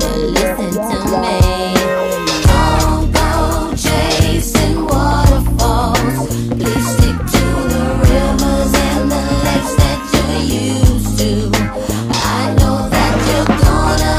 listen